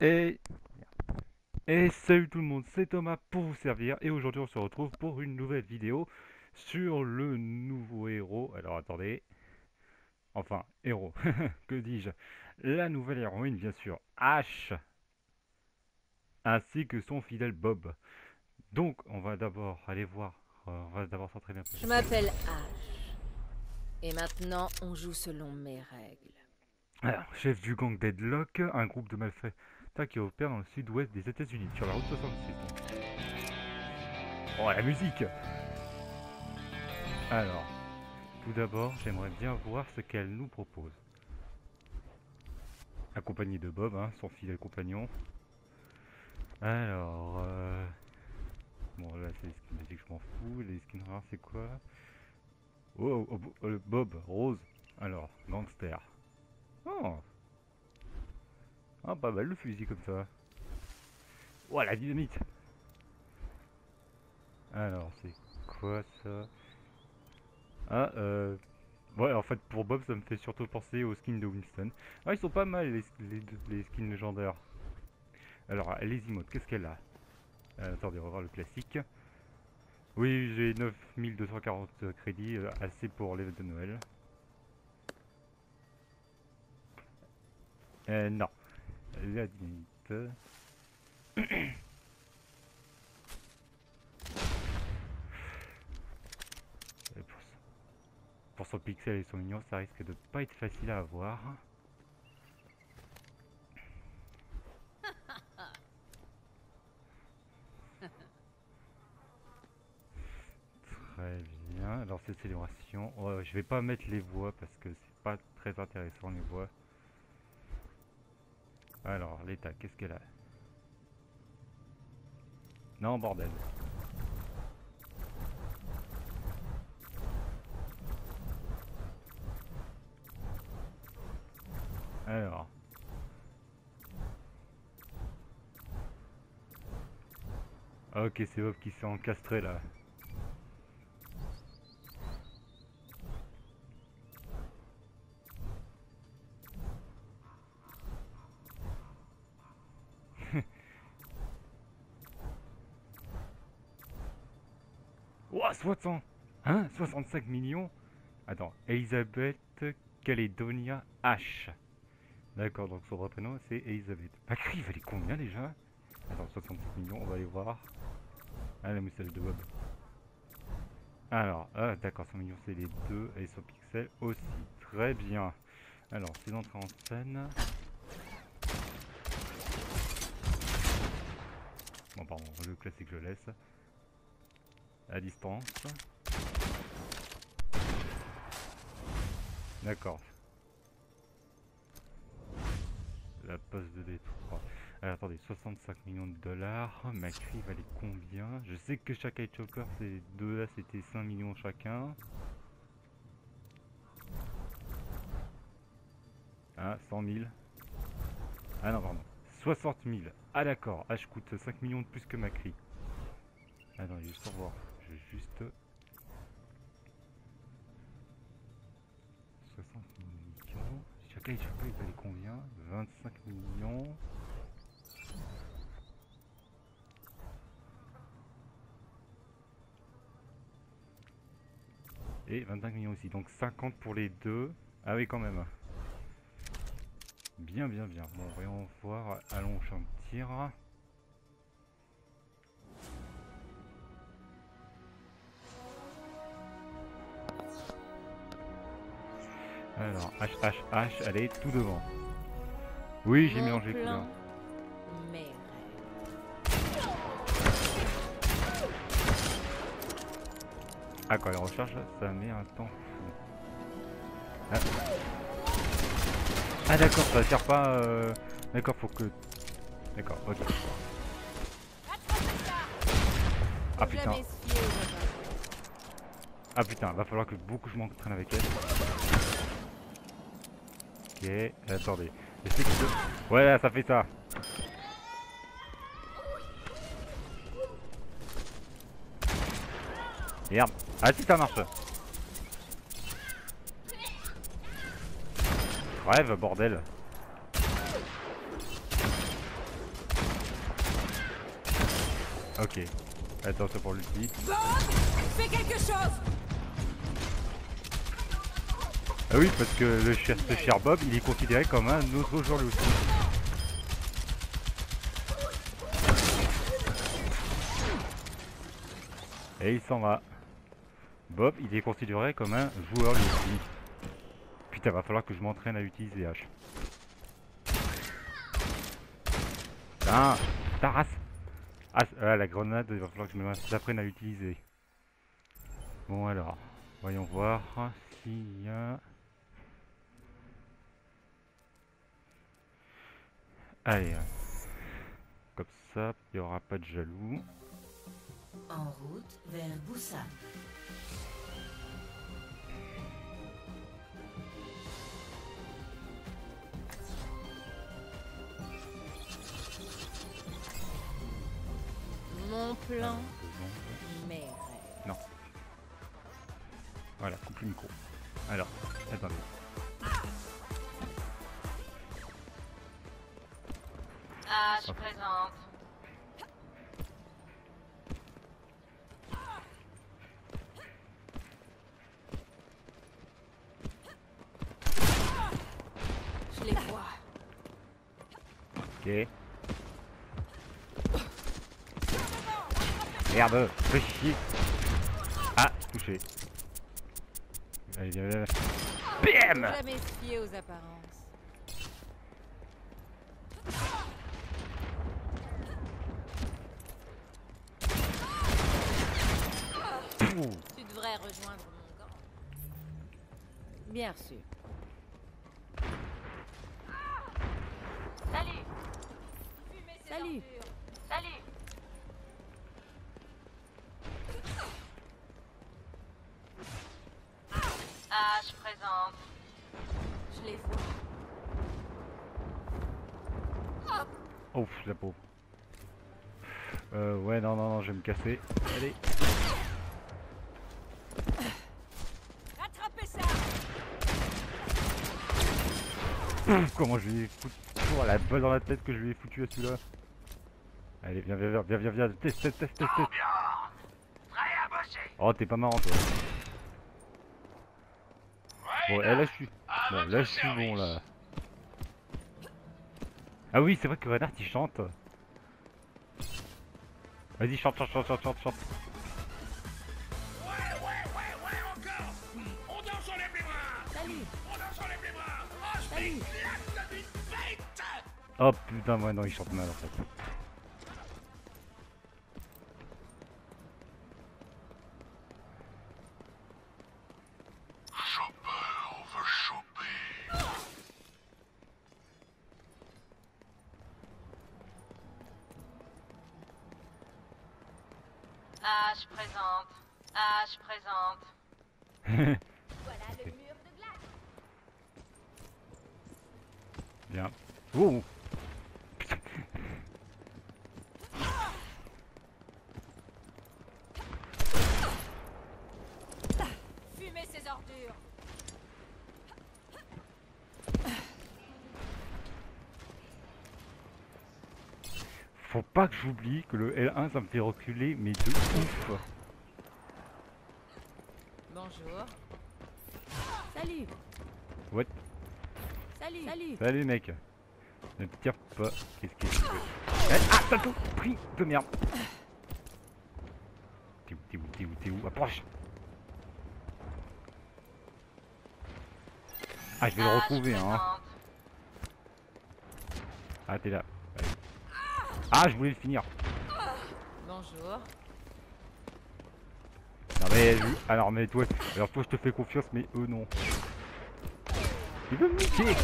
Et... Et salut tout le monde, c'est Thomas pour vous servir et aujourd'hui on se retrouve pour une nouvelle vidéo sur le nouveau héros. Alors attendez, enfin héros, que dis-je? La nouvelle héroïne bien sûr, Ash, ainsi que son fidèle Bob. Donc on va d'abord aller voir, euh, on va d'abord s'entraîner un peu. Je m'appelle Ash. Et maintenant, on joue selon mes règles. Alors, chef du gang Deadlock, un groupe de malfaiteurs qui opère dans le sud-ouest des États-Unis, sur la route 66. Oh, la musique Alors, tout d'abord, j'aimerais bien voir ce qu'elle nous propose. Accompagné de Bob, hein, son fidèle compagnon. Alors, euh... bon là c'est les skins je m'en fous. Les skins rares, c'est quoi? Oh, oh, oh, Bob, Rose. Alors, gangster. Oh Ah, pas mal le fusil comme ça. Oh, la dynamite Alors, c'est quoi ça? Ah, euh... Ouais, en fait, pour Bob, ça me fait surtout penser aux skins de Winston. Ah, ils sont pas mal, les, skins légendaires. Alors, les emotes, qu'est-ce qu'elle a? Euh, Attendez, on va voir le classique. Oui, j'ai 9240 crédits, euh, assez pour les de Noël. Euh, non. La. Et pour, son, pixel et son mignon, ça risque de pas être facile à avoir. Très bien. Alors cette célébration, oh, je vais pas mettre les voix parce que c'est pas très intéressant les voix. Alors l'état, qu'est-ce qu'elle a Non bordel. Alors. Ok, c'est Bob qui s'est encastré là. Ouah, 60 Hein 65 millions Attends, Elisabeth Caledonia H. D'accord, donc son vrai prénom c'est Elisabeth. Macri, il valait combien déjà? Attends, 65 millions, on va aller voir. Ah, la moustache de Bob. Alors, ah, d'accord, 100 millions c'est les deux et son pixel aussi. Très bien. Alors, c'est d'entrer en scène. Bon, pardon, le classique je laisse. À distance. D'accord. La poste de Détroit. Alors, attendez, 65 millions de dollars. Macri valait combien? Je sais que chaque High Chopper, ces deux là, c'était 5 millions chacun. Ah, 100 000. Ah non, pardon. 60 000. Ah d'accord. Ah, je coûte 5 millions de plus que Macri. Attends, juste pour voir. Juste... 60 millions. Chaque High Chopper, il valait combien? 25 millions. Et 25 millions aussi, donc 50 pour les deux. Ah oui quand même. Bien bien bien. Bon voyons voir. Allons champ Alors, H, H, H, allez, tout devant. Oui, j'ai mélangé tout là. Ah, quand elle recharge, ça met un temps fou. Ah, Ah, d'accord, ça sert pas... euh, D'accord, faut que... D'accord, ok. Ah putain, ah putain, va falloir que beaucoup je m'entraîne avec elle. Ok, attendez. Ouais, là, ça fait ça. Merde. Ah si ça marche. Bref, bordel. Ok. Attends, c'est pour l'ulti. Fais quelque chose ah oui, parce que le cher, ce cher Bob, il est considéré comme un autre joueur lui aussi. Et il s'en va. Bob, il est considéré comme un joueur lui aussi. Putain, va falloir que je m'entraîne à utiliser H. Putain, ta race Ah, c- ah, la grenade, il va falloir que je me l'apprenne à utiliser. Bon alors, voyons voir s'il y a... Allez, comme ça, il n'y aura pas de jaloux. En route vers Busan. Mon plan, mes rêves. Voilà, coupe le micro. Alors, attendez. Ah, je présente. Je les vois. Ok. Merde, fais chier. Ah, touché. Allez, viens, viens, BAM jamais fier aux apparences. Rejoindre mon camp. Bien sûr. Salut Salut Salut Ah, je présente. Je les vois. Ouf, la peau. Euh, ouais, non, non, non, je vais me casser. Allez. Rattrapez ça Comment je lui ai foutu oh, la balle dans la tête que je lui ai foutu à celui-là. Allez, viens, viens, viens, viens, viens, viens, teste, teste. teste. Oh, t'es pas marrant, toi. Bon, eh, là, je suis... Bon, là, je suis bon, là. Ah oui, c'est vrai que Renard, il chante. Vas-y, chante, chante, chante, chante, chante, Oh putain, ouais, non, il chante mal, en fait. Ah, je présente. Ah, je présente. Voilà le mur de glace. Bien. Oh Fumez ces ordures. Faut pas que j'oublie que le L1 ça me fait reculer mais de ouf Bonjour. Salut. What Salut. Mec. Ne tire pas. Qu'est-ce que tu veux? Eh, Ah t'as tout pris de merde. T'es où T'es où T'es où T'es où? Approche. Ah je vais le retrouver hein. Ah t'es là. Ah je voulais le finir. Bonjour. Non mais alors mais toi alors toi je te fais confiance mais eux non. Il veut me niquer?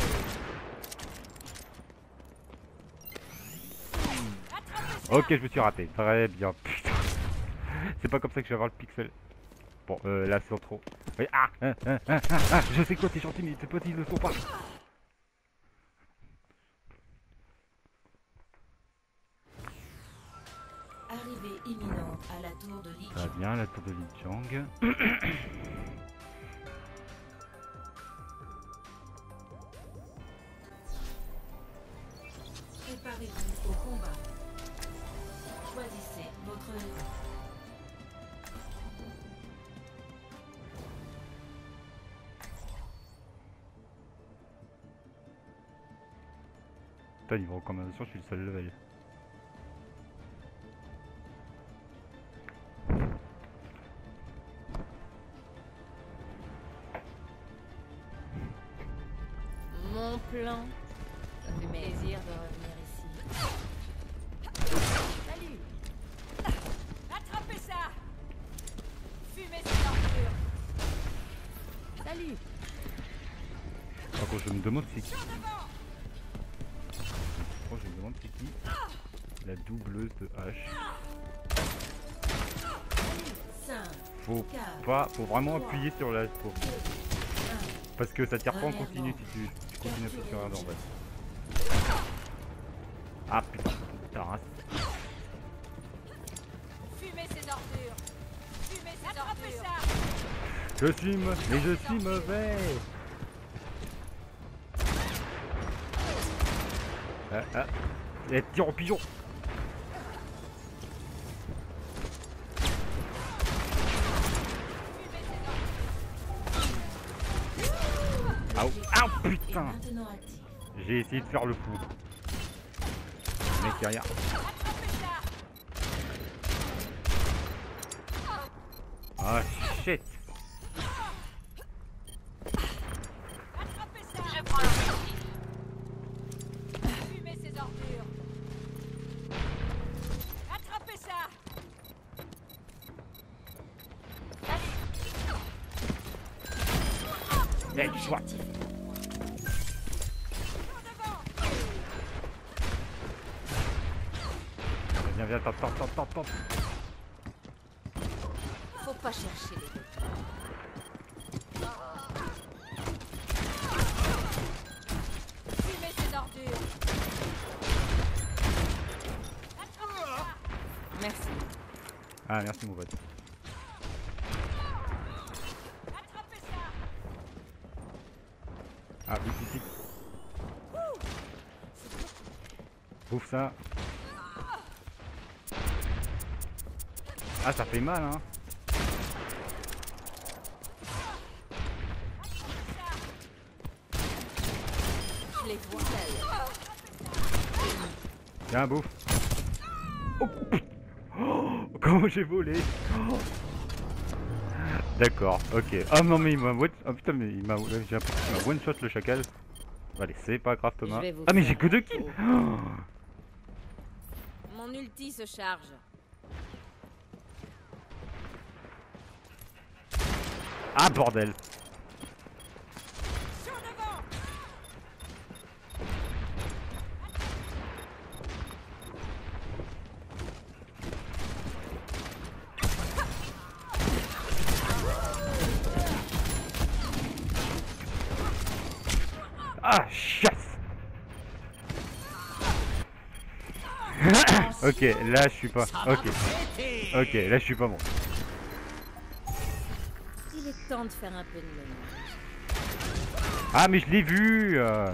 Ok je me suis raté, très bien. Putain. C'est pas comme ça que je vais avoir le pixel. Bon euh, là c'est trop. Oui, ah, hein, hein, hein, ah, Je sais quoi t'es gentil mais tes potes ils le sont pas. Arrivée imminente à la tour de Li. Va bien la tour de. Préparez-vous Putain, niveau recommandation, je suis le seul level. Mon plan. Ça fait plaisir de revenir ici. Salut Attrapez ça Fumez ces ordures Salut Par contre, je me demande c'est demande c'est qui? La doubleuse de H. 5, Faut 4, pas, faut vraiment appuyer sur la. faut- Parce que ça tire pas en continu si tu, tu continues à appuyer sur un en fait. Ah putain, putain, hein. Fumez ces ordures Fumez ces Je suis mais je suis mauvais. Ah ah, et tire au pigeon. Ah, putain. J'ai essayé de faire le. Le mec derrière. Ah Mec, je vois. Viens, viens, tente, tente, tente, tente, tente. Faut pas chercher les deux. Fumez ces ordures Merci. Ah, merci mon pote. Attrapez ça Ah, Bouffe ça. Ah, ça fait mal, hein. Tiens, bouffe. Oh. Oh, comment j'ai volé. D'accord, ok. Ah non mais il m'a one... Oh putain mais il m'a one shot le chacal. Allez, c'est pas grave Thomas. Ah mais j'ai que deux kills. Oh. Mon ulti se charge. Ah bordel Sur devant Ah chasse Ok, là je suis pas. Ok. Ok, là je suis pas bon. Il est temps de faire un peu de ménage. Ah mais je l'ai vu euh.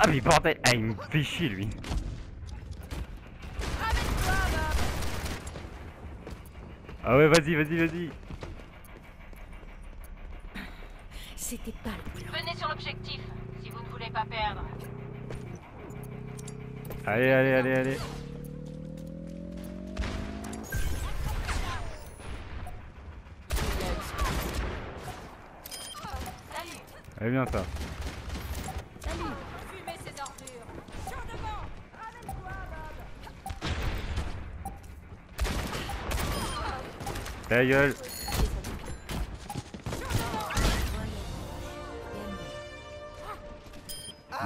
Ah mais bordel Ah il me fait chier lui Ah ouais vas-y vas-y vas-y C'était pas le plan. Venez sur l'objectif, si vous ne voulez pas perdre. Allez allez allez allez Allez bien ça Ta gueule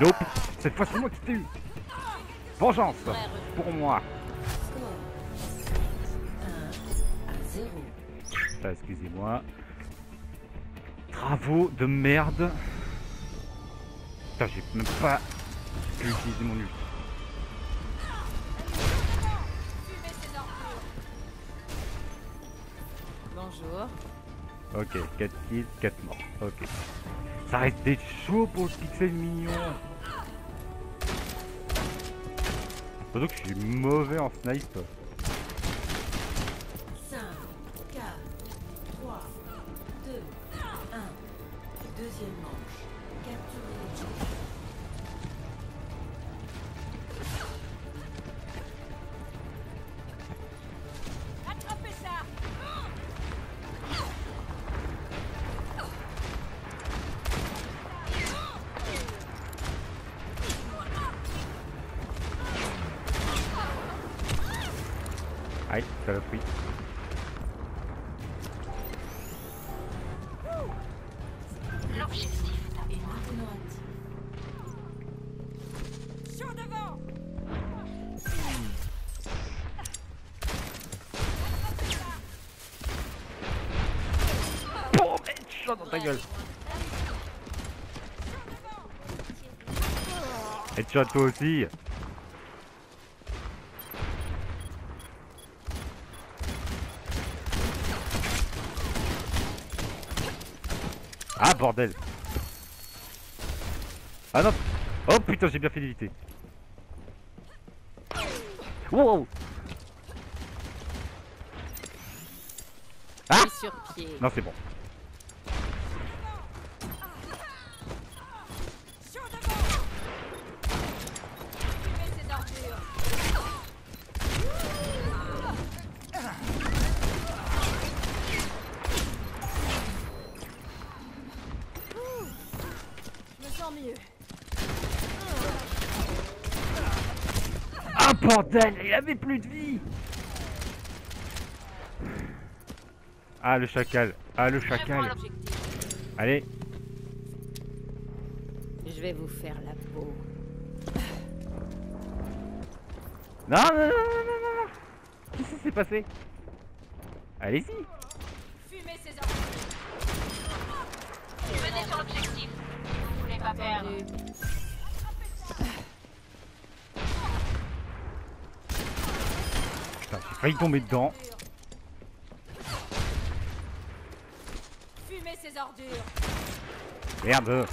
Nope Cette fois c'est moi qui t'ai eu Vengeance Pour moi Score 1 à 0. Ah, Excusez-moi. Travaux de merde. Putain, j'ai même pas pu utiliser mon ulti. Ok, 4 kills, 4 morts. Ok. Ça reste des chaud pour le pixel mignon. Surtout que je suis mauvais en snipe. Pris. L'objectif est Et maintenant actif. Sur devant Oh, headshot dans ta gueule. Headshot toi aussi. Bordel. Ah non. Oh putain j'ai bien fait d'éviter. Wow. Ah. Et sur pied. Non c'est bon Sur devant Fumez ces ordures Je me sens mieux. Ah bordel Il avait plus de vie Ah le chacal Ah le chacal. Allez Je vais vous faire la peau. Non non non non non non non Qu'est-ce qui s'est passé? Allez-y Fumez ces Venez sur l'objectif. Vous voulez pas perdre. Failli tomber dedans. Fumez ces ordures. Merde.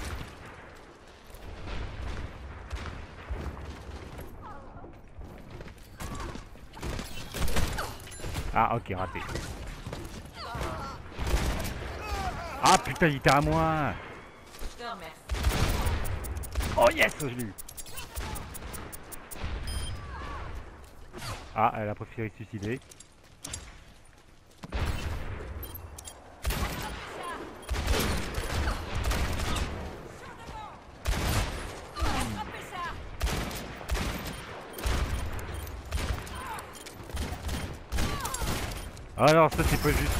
Ah ok raté. Ah putain il était à moi. Oh yes je l'ai eu Ah elle a préféré se suicider Ah non ça c'est pas juste.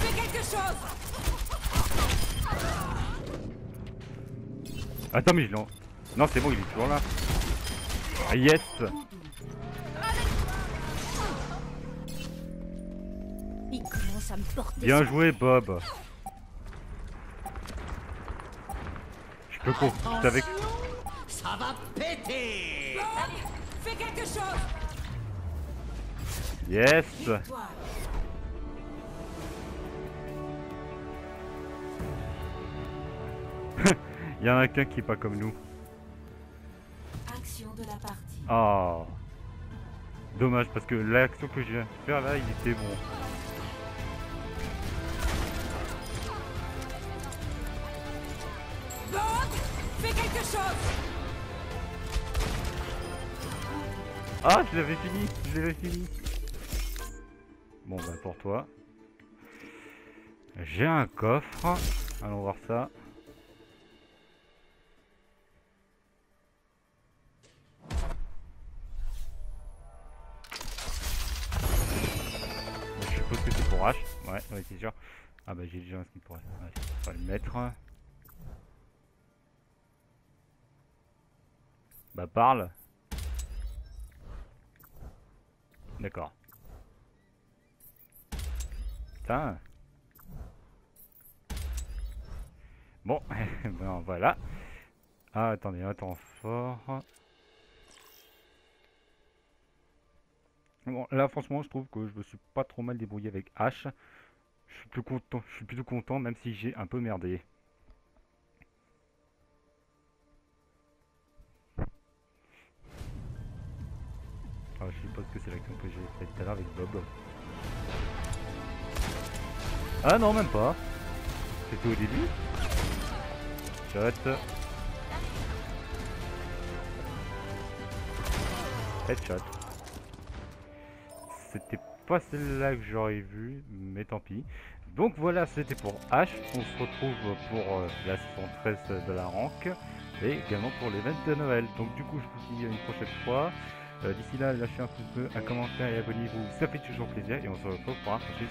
Fais quelque chose Attends mais je l'en... Non c'est bon il est toujours là. Ah yes. Il commence à me porter Bien joué Bob. Je peux compter avec... Ça va péter. Fais quelque chose. Yes. Victoire. Il y en a qu'un qui est pas comme nous. Action de la partie. Oh Dommage parce que l'action que je viens de faire là il était bon. Bob Fais quelque chose Ah je l'avais fini Je l'avais fini Bon bah pour toi. J'ai un coffre. Allons voir ça. C'est sûr. Ah bah j'ai déjà un skin pour le mettre. Bah parle. D'accord. Putain. Bon, ben voilà. Ah, attendez, temps fort. Bon, là, franchement, je trouve que je me suis pas trop mal débrouillé avec H. Je suis plus content, je suis plutôt content même si j'ai un peu merdé. Ah, je suppose que c'est l'action que j'ai faite tout à l'heure avec Bob. Ah non, même pas. C'était au début. Shot. Headshot. C'était pas celle-là que j'aurais vu, mais tant pis. Donc voilà, c'était pour H. On se retrouve pour euh, la saison 13 de la rank et également pour l'event de Noël. Donc du coup, je vous dis à une prochaine fois. Euh, D'ici là, lâchez un pouce bleu, un commentaire et abonnez-vous, ça fait toujours plaisir. Et on se retrouve pour un prochain.